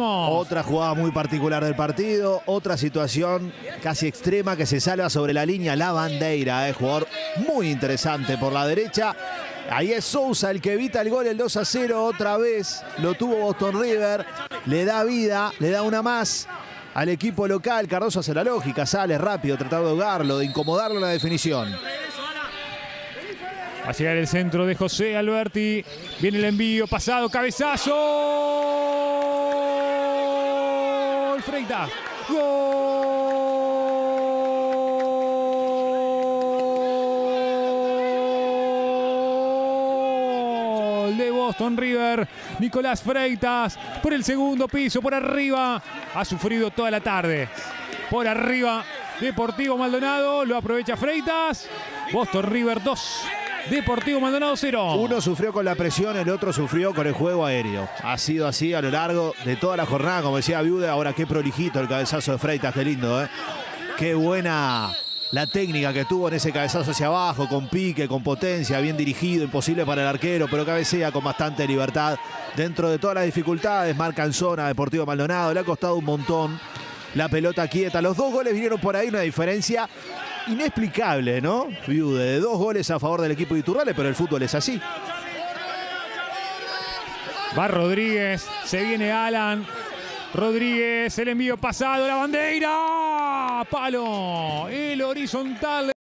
Otra jugada muy particular del partido, otra situación casi extrema que se salva sobre la línea la bandera, eh, jugador muy interesante por la derecha. Ahí es Sousa el que evita el gol, el 2 a 0 otra vez. Lo tuvo Boston River, le da vida, le da una más al equipo local. Cardoso hace la lógica, sale rápido, tratando de ahogarlo, de incomodarlo en la definición. Va a llegar el centro de José Alberti. Viene el envío, pasado, cabezazo. Freitas. Gol de Boston River. Nicolás Freitas por el segundo piso, por arriba. Ha sufrido toda la tarde. Por arriba, Deportivo Maldonado. Lo aprovecha Freitas. Boston River 2. Deportivo Maldonado 0. Uno sufrió con la presión, el otro sufrió con el juego aéreo. Ha sido así a lo largo de toda la jornada, como decía Viude. Ahora qué prolijito el cabezazo de Freitas, qué lindo, ¿eh? Qué buena la técnica que tuvo en ese cabezazo hacia abajo, con pique, con potencia, bien dirigido, imposible para el arquero, pero cabecea con bastante libertad. Dentro de todas las dificultades, marca en zona Deportivo Maldonado, le ha costado un montón la pelota quieta. Los dos goles vinieron por ahí, una diferencia inexplicable, ¿no? Viude, de dos goles a favor del equipo de Iturrales, pero el fútbol es así. Va Rodríguez, se viene Alan. Rodríguez, el envío pasado, la bandera. Palo, el horizontal.